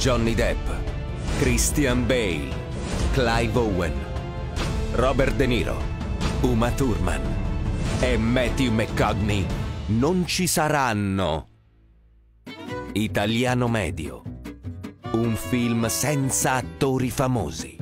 Johnny Depp, Christian Bale, Clive Owen, Robert De Niro, Uma Thurman e Matthew McCogney non ci saranno. Italiano Medio. Un film senza attori famosi.